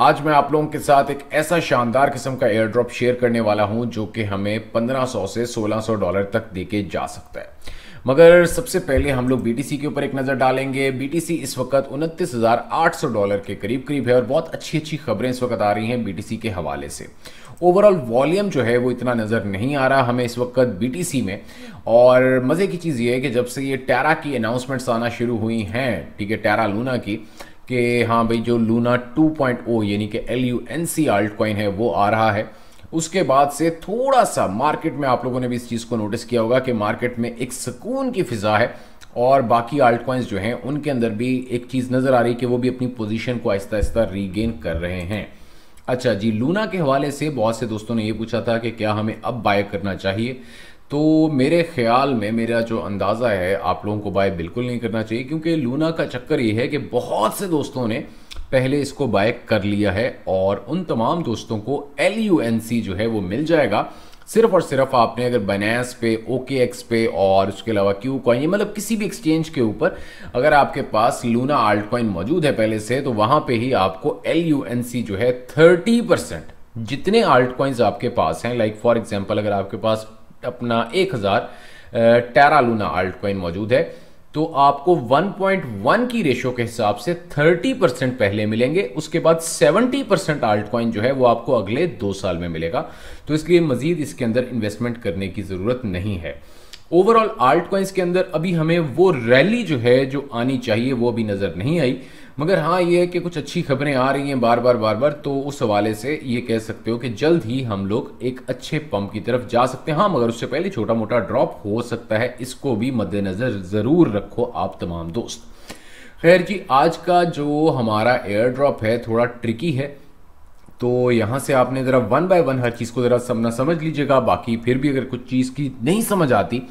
आज मैं आप लोगों के साथ एक ऐसा शानदार किस्म का एयर ड्रॉप शेयर करने वाला हूँ जो कि हमें 1500 से 1600 डॉलर तक देके जा सकता है। मगर सबसे पहले हम लोग बीटीसी के ऊपर एक नज़र डालेंगे। बीटीसी इस वक्त उनतीस डॉलर के करीब करीब है और बहुत अच्छी अच्छी खबरें इस वक्त आ रही हैं बीटीसी के हवाले से। ओवरऑल वॉल्यूम जो है वो इतना नज़र नहीं आ रहा हमें इस वक्त बीटीसी में। और मज़े की चीज़ ये है कि जब से ये टैरा की अनाउंसमेंट्स आना शुरू हुई हैं, ठीक है टैरा लूना की कि हाँ भाई, जो लूना 2.0 यानी कि L U N C alt coin है, वो आ रहा है। उसके बाद से थोड़ा सा मार्केट में आप लोगों ने भी इस चीज़ को नोटिस किया होगा कि मार्केट में एक सुकून की फिजा है और बाकी आल्ट कॉइन्स जो हैं, उनके अंदर भी एक चीज़ नज़र आ रही है कि वो भी अपनी पोजीशन को आहिस्ता आहिस्ता रीगेन कर रहे हैं। अच्छा जी लूना के हवाले से बहुत से दोस्तों ने ये पूछा था कि क्या हमें अब बाय करना चाहिए? तो मेरे ख्याल में, मेरा जो अंदाज़ा है, आप लोगों को बाय बिल्कुल नहीं करना चाहिए, क्योंकि लूना का चक्कर ये है कि बहुत से दोस्तों ने पहले इसको बाय कर लिया है और उन तमाम दोस्तों को एल यू एन सी जो है वो मिल जाएगा। सिर्फ़ और सिर्फ़ आपने अगर बनास पे ओके एक्स पे और उसके अलावा क्यू कॉइन मतलब किसी भी एक्सचेंज के ऊपर अगर आपके पास लूना आल्ट कॉइन मौजूद है पहले से तो वहाँ पे ही आपको एल यू एन सी जो है थर्टी परसेंट जितने आल्ट कॉइन्स आपके पास हैं। लाइक फॉर एग्ज़ाम्पल अगर आपके पास अपना एक हज़ार टेरा लूना आल्ट कॉइन मौजूद है। तो आपको 1.1 की रेशो के हिसाब से 30 परसेंट पहले मिलेंगे, उसके बाद 70 परसेंट आल्ट कॉइन जो है वो आपको अगले दो साल में मिलेगा। तो इसलिए मजीद इसके अंदर इन्वेस्टमेंट करने की ज़रूरत नहीं है। ओवरऑल आल्ट कॉइन्स के अंदर अभी हमें वो रैली जो है, जो आनी चाहिए, वो अभी नज़र नहीं आई। मगर हाँ ये है कि कुछ अच्छी खबरें आ रही हैं बार बार बार बार तो उस हवाले से ये कह सकते हो कि जल्द ही हम लोग एक अच्छे पंप की तरफ़ जा सकते हैं। हाँ मगर उससे पहले छोटा मोटा ड्रॉप हो सकता है, इसको भी मद्देनजर ज़रूर रखो आप तमाम दोस्त। खैर जी, आज का जो हमारा एयर ड्रॉप है, थोड़ा ट्रिकी है। तो यहाँ से आपने ज़रा वन बाय वन हर चीज़ को ज़रा समझना समझ लीजिएगा। बाकी फिर भी अगर कुछ चीज़ की नहीं समझ आती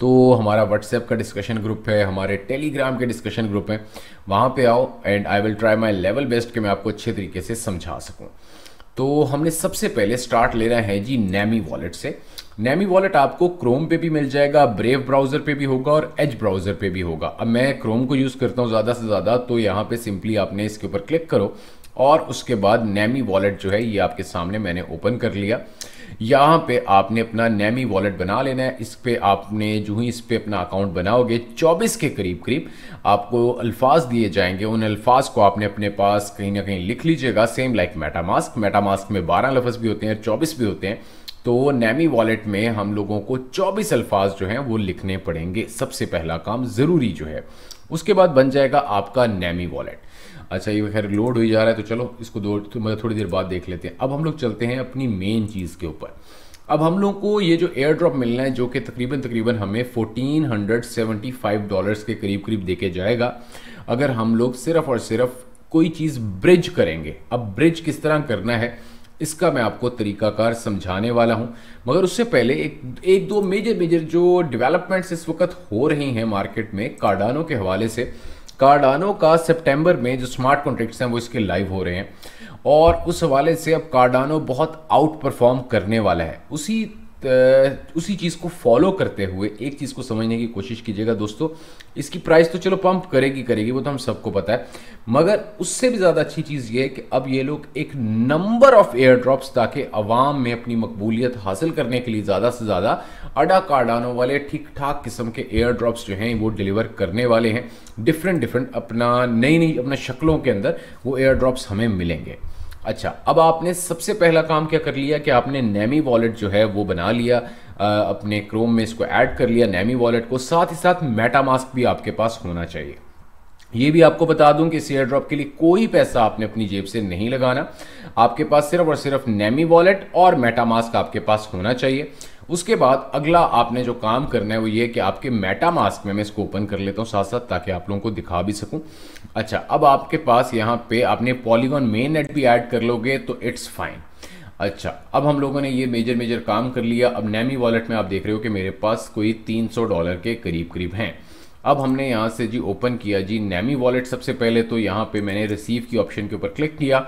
तो हमारा व्हाट्सएप का डिस्कशन ग्रुप है, हमारे टेलीग्राम के डिस्कशन ग्रुप है। वहाँ पे आओ and I will try my level best कि मैं आपको अच्छे तरीके से समझा सकूँ। तो हमने सबसे पहले स्टार्ट ले रहे हैं जी नैमी वॉलेट से। नैमी वॉलेट आपको क्रोम पे भी मिल जाएगा ब्रेव ब्राउज़र पे भी होगा और एज ब्राउज़र पे भी होगा। अब मैं क्रोम को यूज़ करता हूँ ज़्यादा से ज़्यादा तो यहाँ पे सिंपली आपने इसके ऊपर क्लिक करो। और उसके बाद नैमी वॉलेट जो है, ये आपके सामने मैंने ओपन कर लिया। यहाँ पे आपने अपना नैमी वॉलेट बना लेना है। इस पे आपने जो ही इस पे अपना अकाउंट बनाओगे 24 के करीब करीब आपको अल्फाज दिए जाएँगे। उन अल्फाज को आपने अपने पास कहीं ना कहीं लिख लीजिएगा। सेम लाइक मेटामास्क मेटामास्क में 12 लफ्ज भी होते हैं 24 भी होते हैं। तो नैमी वॉलेट में हम लोगों को 24 अल्फाज जो हैं वो लिखने पड़ेंगे। सबसे पहला काम ज़रूरी जो है, उसके बाद बन जाएगा आपका नैमी वॉलेट अच्छा ये खैर लोड हो जा रहा है तो चलो, इसको दो तो मतलब थोड़ी देर बाद देख लेते हैं। अब हम लोग चलते हैं अपनी मेन चीज़ के ऊपर। अब हम लोग को ये जो एयर ड्रॉप मिलना है, जो कि तकरीबन तकरीबन हमें 1475 डॉलर्स के करीब करीब देके जाएगा। अगर हम लोग सिर्फ़ और सिर्फ़ कोई चीज़ ब्रिज करेंगे, अब ब्रिज किस तरह करना है, इसका मैं आपको तरीकाकार समझाने वाला हूँ। मगर उससे पहले एक एक दो मेजर मेजर जो डेवलपमेंट्स इस वक्त हो रही हैं मार्केट में कार्डानो के हवाले से कार्डानो का सितंबर में जो स्मार्ट कॉन्ट्रैक्ट्स हैं, वो इसके लाइव हो रहे हैं। और उस हवाले से अब कार्डानो बहुत आउट परफॉर्म करने वाला है। उसी उसी चीज़ को फॉलो करते हुए एक चीज़ को समझने की कोशिश कीजिएगा दोस्तों। इसकी प्राइस तो चलो पंप करेगी करेगी, वो तो हम सबको पता है। मगर उससे भी ज़्यादा अच्छी चीज़ ये है कि अब ये लोग एक नंबर ऑफ़ एयर ड्रॉप्स ताकि अवाम में अपनी मकबूलियत हासिल करने के लिए ज़्यादा से ज़्यादा अडा कार्डानो वाले ठीक ठाक किस्म के एयर ड्रॉप्स जो हैं, वो डिलीवर करने वाले हैं। डिफरेंट डिफरेंट अपना नई नई अपने शक्लों के अंदर वो एयर ड्रॉप्स हमें मिलेंगे। अच्छा अब आपने सबसे पहला काम क्या कर लिया कि आपने नैमी वॉलेट जो है वो बना लिया आ, अपने क्रोम में इसको ऐड कर लिया नैमी वॉलेट को साथ ही साथ मेटामास्क भी आपके पास होना चाहिए। ये भी आपको बता दूँ कि इस एयर ड्रॉप के लिए कोई पैसा आपने अपनी जेब से नहीं लगाना। आपके पास सिर्फ़ और सिर्फ़ नैमी वॉलेट और मेटामास्क आपके पास होना चाहिए। उसके बाद अगला आपने जो काम करना है वो ये कि आपके मेटा मास्क में मैं इसको ओपन कर लेता हूँ साथ साथ ताकि आप लोगों को दिखा भी सकूँ। अच्छा अब आपके पास यहाँ पे आपने पॉलीगॉन मेन नेट भी ऐड कर लोगे तो इट्स फाइन अच्छा अब हम लोगों ने ये मेजर मेजर काम कर लिया। अब नैमी वॉलेट में आप देख रहे हो कि मेरे पास कोई 300 डॉलर के करीब करीब हैं। अब हमने यहाँ से जी ओपन किया जी नैमी वॉलेट सबसे पहले तो यहाँ पे मैंने रिसीव की ऑप्शन के ऊपर क्लिक किया।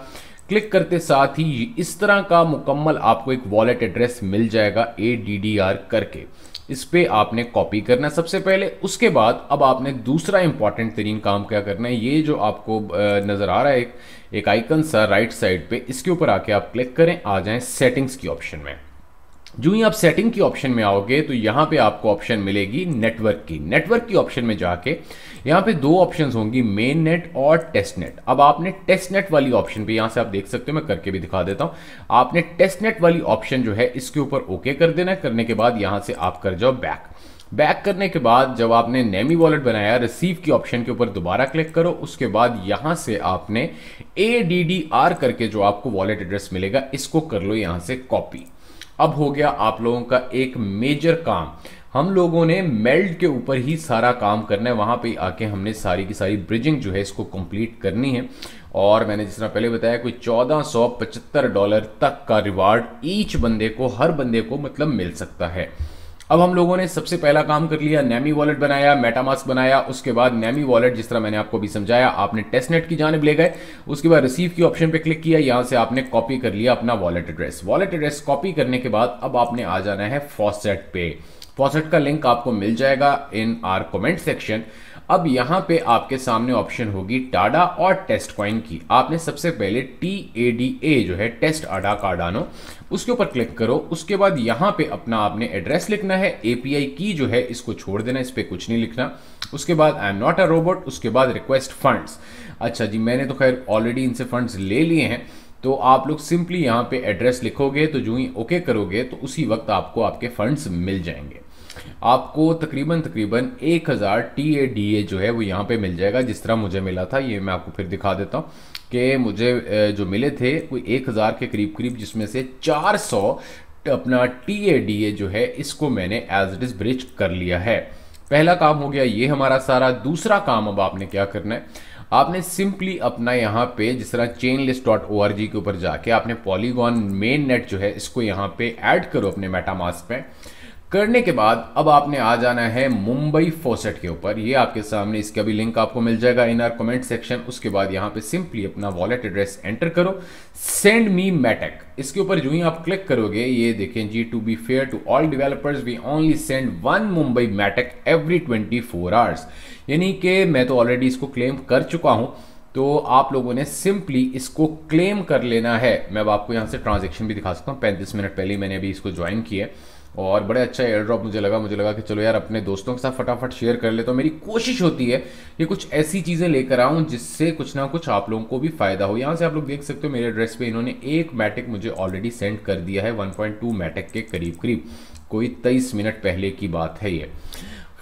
क्लिक करते साथ ही इस तरह का मुकम्मल आपको एक वॉलेट एड्रेस मिल जाएगा ए डी डी आर करके। इस पर आपने कॉपी करना सबसे पहले। उसके बाद अब आपने दूसरा इंपॉर्टेंट तरीन काम क्या करना है? ये जो आपको नज़र आ रहा है एक, एक आइकन सा राइट साइड पे इसके ऊपर आके आप क्लिक करें आ जाएँ सेटिंग्स की ऑप्शन में। जो ही आप सेटिंग की ऑप्शन में आओगे तो यहाँ पे आपको ऑप्शन मिलेगी नेटवर्क की। नेटवर्क की ऑप्शन में जाके यहाँ पे दो ऑप्शंस होंगी मेन नेट और टेस्ट नेट अब आपने टेस्ट नेट वाली ऑप्शन पे यहाँ से आप देख सकते हो, मैं करके भी दिखा देता हूँ। आपने टेस्ट नेट वाली ऑप्शन जो है, इसके ऊपर ओके कर देना, करने के बाद यहाँ से आप कर जाओ बैक बैक करने के बाद जब आपने नेमी वॉलेट बनाया रिसीव की ऑप्शन के ऊपर दोबारा क्लिक करो, उसके बाद यहाँ से आपने ए डी डी आर करके जो आपको वॉलेट एड्रेस मिलेगा, इसको कर लो यहाँ से कॉपी अब हो गया आप लोगों का एक मेजर काम। हम लोगों ने मेल्ट के ऊपर ही सारा काम करना है। वहाँ पे आके हमने सारी की सारी ब्रिजिंग जो है इसको कंप्लीट करनी है। और मैंने जिस तरह पहले बताया, कोई चौदह सौ पचहत्तर डॉलर तक का रिवार्ड ईच बंदे को, हर बंदे को मतलब मिल सकता है। अब हम लोगों ने सबसे पहला काम कर लिया नेमी वॉलेट बनाया मेटामास्क बनाया, उसके बाद नेमी वॉलेट जिस तरह मैंने आपको भी समझाया, आपने टेस्टनेट की जानब ले गए, उसके बाद रिसीव की ऑप्शन पे क्लिक किया, यहाँ से आपने कॉपी कर लिया अपना wallet address wallet address copy करने के बाद अब आपने आ जाना है फॉसेट पे। फॉसेट का लिंक आपको मिल जाएगा इन आर कमेंट सेक्शन अब यहाँ पे आपके सामने ऑप्शन होगी टाडा और टेस्ट कॉइन की। आपने सबसे पहले टी ए डी ए जो है टेस्ट आडा कार्डानो उसके ऊपर क्लिक करो। उसके बाद यहाँ पे अपना आपने एड्रेस लिखना है। एपीआई की जो है, इसको छोड़ देना, इस पर कुछ नहीं लिखना। उसके बाद I am not a robot उसके बाद रिक्वेस्ट फंड्स अच्छा जी, मैंने तो खैर ऑलरेडी इनसे फंड्स ले लिए हैं। तो आप लोग सिंपली यहाँ पे एड्रेस लिखोगे तो जो ही ओके करोगे तो उसी वक्त आपको आपके फंड्स मिल जाएँगे। आपको तकरीबन तकरीबन एक हज़ार टी ए डी ए जो है वो यहाँ पे मिल जाएगा। जिस तरह मुझे मिला था, ये मैं आपको फिर दिखा देता हूँ कि मुझे जो मिले थे, कोई एक हज़ार के करीब करीब, जिसमें से चार सौ अपना टी ए डी ए जो है, इसको मैंने एज इट इज़ ब्रिज कर लिया है। पहला काम हो गया ये हमारा सारा। दूसरा काम अब आपने क्या करना है? आपने सिंपली अपना यहाँ पे जिस तरह chain list dot O R G के ऊपर जाके आपने पॉलीगॉन मेन नेट जो है, इसको यहाँ पे ऐड करो अपने मेटामास पे। करने के बाद अब आपने आ जाना है मुंबई फोसेट के ऊपर। ये आपके सामने, इसका भी लिंक आपको मिल जाएगा इन आर कमेंट सेक्शन। उसके बाद यहाँ पे सिंपली अपना वॉलेट एड्रेस एंटर करो। सेंड मी मैटेक इसके ऊपर जो ही आप क्लिक करोगे, ये देखें जी to be fair to all developers we only send one Mumbai MATIC every twenty four hours यानी कि मैं तो ऑलरेडी इसको क्लेम कर चुका हूँ। तो आप लोगों ने सिंपली इसको क्लेम कर लेना है। मैं अब आपको यहाँ से ट्रांजेक्शन भी दिखा सकता हूँ। पैंतीस मिनट पहले मैंने अभी इसको ज्वाइन किया और बड़े अच्छा एयर ड्रॉप मुझे लगा मुझे लगा कि चलो यार, अपने दोस्तों के साथ फटाफट शेयर कर ले। तो मेरी कोशिश होती है कि कुछ ऐसी चीज़ें लेकर आऊँ जिससे कुछ ना कुछ आप लोगों को भी फ़ायदा हो। यहाँ से आप लोग देख सकते हो मेरे एड्रेस पे इन्होंने एक मैटिक मुझे ऑलरेडी सेंड कर दिया है वन मैटिक के करीब करीब कोई तेईस मिनट पहले की बात है ये।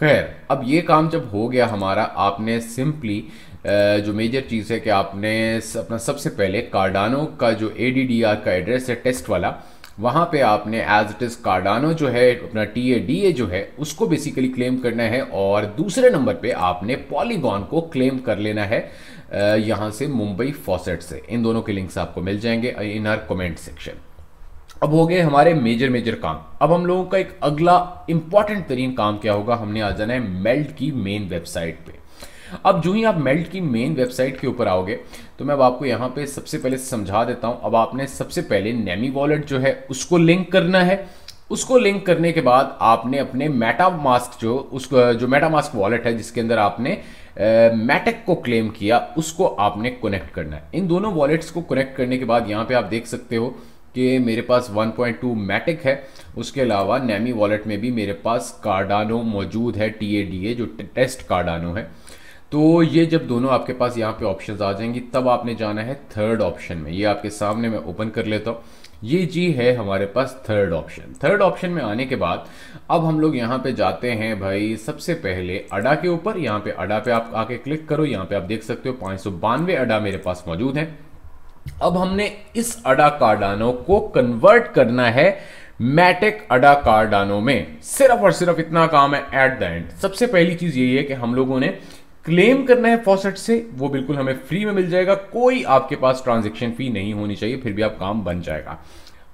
खैर, अब ये काम जब हो गया हमारा, आपने सिंपली जो मेजर चीज़ है कि आपने अपना सबसे पहले कार्डानो का जो एडीडीआर का एड्रेस है टेस्ट वाला वहाँ पे आपने एज इट इज़ कार्डानो जो है, अपना टी ए डी ए जो है, उसको बेसिकली क्लेम करना है और दूसरे नंबर पे आपने पॉलीगॉन को क्लेम कर लेना है यहाँ से मुंबई फॉसेट से। इन दोनों के लिंक्स आपको मिल जाएँगे इन आर कमेंट सेक्शन अब हो गए हमारे मेजर मेजर काम। अब हम लोगों का एक अगला इंपॉर्टेंट तरीन काम क्या होगा, हमने आ जाना है मेल्ट की मेन वेबसाइट पे। अब जो ही आप मेल्ट की मेन वेबसाइट के ऊपर आओगे तो मैं अब आपको यहाँ पे सबसे पहले समझा देता हूँ। अब आपने सबसे पहले नेमी वॉलेट जो है, उसको लिंक करना है। उसको लिंक करने के बाद आपने अपने मेटा मास्क जो, उसको, जो मेटा मास्क वॉलेट है, जिसके अंदर आपने मैटेक को क्लेम किया, उसको आपने कनेक्ट करना है। इन दोनों वॉलेट्स को कनेक्ट करने के बाद यहाँ पे आप देख सकते हो कि मेरे पास 1.2 पॉइंट मैटिक है। उसके अलावा नेमी वॉलेट में भी मेरे पास कार्डानो मौजूद है टी ए डी ए जो टेस्ट कार्डानो है। तो ये जब दोनों आपके पास यहाँ पे ऑप्शंस आ जाएँगी, तब आपने जाना है थर्ड ऑप्शन में। ये आपके सामने मैं ओपन कर लेता हूँ। ये जी है हमारे पास थर्ड ऑप्शन थर्ड ऑप्शन में आने के बाद, अब हम लोग यहाँ पे जाते हैं भाई, सबसे पहले अडा के ऊपर। यहाँ पे अडा पे आप आके क्लिक करो। यहाँ पे आप देख सकते हो पाँच सौ बानवे अडा मेरे पास मौजूद है। अब हमने इस अडा कार्डानो को कन्वर्ट करना है मैटेक अडा कार्डानो में। सिर्फ़ और सिर्फ़ इतना काम है एट द एंड सबसे पहली चीज़ यही है कि हम लोगों ने क्लेम करना है फॉसेट से, वो बिल्कुल हमें फ्री में मिल जाएगा। कोई आपके पास ट्रांजेक्शन फ़ी नहीं होनी चाहिए, फिर भी आप काम बन जाएगा।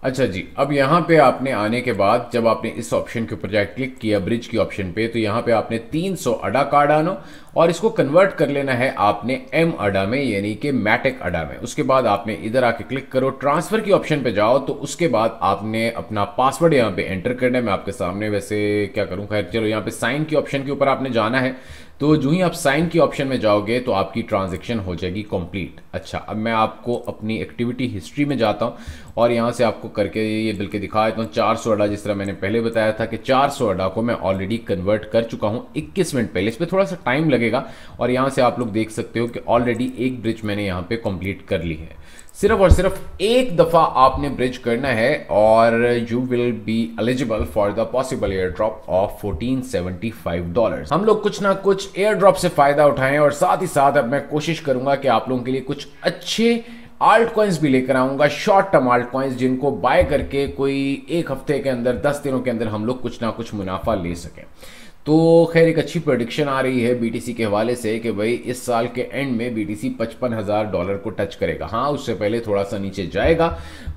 अच्छा जी, अब यहाँ पे आपने आने के बाद जब आपने इस ऑप्शन के ऊपर जाए क्लिक किया ब्रिज की ऑप्शन पे तो यहाँ पे आपने 300 अडा कार्ड आनो। और इसको कन्वर्ट कर लेना है आपने एम अडा में, यानी कि मैटिक अडा में। उसके बाद आपने इधर आके क्लिक करो ट्रांसफ़र की ऑप्शन पे जाओ तो उसके बाद आपने अपना पासवर्ड यहाँ पे एंटर करना है। मैं आपके सामने वैसे क्या करूँ? खैर, चलो यहाँ पे साइन की ऑप्शन के ऊपर आपने जाना है। तो जो ही आप साइन की ऑप्शन में जाओगे तो आपकी ट्रांजेक्शन हो जाएगी कंप्लीट अच्छा अब मैं आपको अपनी एक्टिविटी हिस्ट्री में जाता हूँ और यहाँ से आपको करके ये बिल के दिखा देता हूँ। चार सौ अडा, जिस तरह मैंने पहले बताया था कि चार सौ अडा को मैं ऑलरेडी कन्वर्ट कर चुका हूँ। इक्कीस मिनट पहले, इस पर थोड़ा सा टाइम लगेगा। और यहाँ से आप लोग देख सकते हो कि ऑलरेडी एक ब्रिज मैंने यहाँ पे कंप्लीट कर ली है। सिर्फ़ और सिर्फ़ एक दफ़ा आपने ब्रिज करना है और you will be eligible for the possible air drop of 1475 dollar हम लोग कुछ ना कुछ एयर ड्रॉप से फ़ायदा उठाएँ और साथ ही साथ अब मैं कोशिश करूँगा कि आप लोगों के लिए कुछ अच्छे आल्ट कॉइन्स भी लेकर आऊँगा शॉर्ट टर्म आल्ट कॉइन्स जिनको बाय करके कोई एक हफ़्ते के अंदर, दस दिनों के अंदर हम लोग कुछ ना कुछ मुनाफा ले सकें। तो खैर, एक अच्छी प्रोडिक्शन आ रही है बीटीसी के हवाले से कि भाई, इस साल के एंड में बीटीसी पचपन हज़ार डॉलर को टच करेगा। हाँ उससे पहले थोड़ा सा नीचे जाएगा,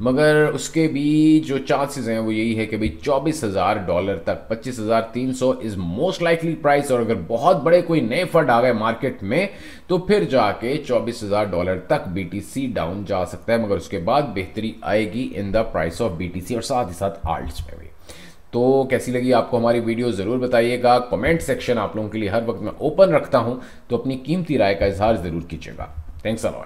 मगर उसके भी जो चांसेस हैं, वो यही है कि भाई, चौबीस हज़ार डॉलर तक, पच्चीस हज़ार तीन सौ इज़ मोस्ट लाइकली प्राइस और अगर बहुत बड़े कोई नए फंड आ गए मार्केट में तो फिर जाके चौबीस हज़ार डॉलर तक बीटीसी डाउन जा सकता है, मगर उसके बाद बेहतरी आएगी in the price of BTC और साथ ही साथ आल्ट्स में भी। तो कैसी लगी आपको हमारी वीडियो, ज़रूर बताइएगा। कमेंट सेक्शन आप लोगों के लिए हर वक्त मैं ओपन रखता हूँ तो अपनी कीमती राय का इजहार ज़रूर कीजिएगा। Thanks a lot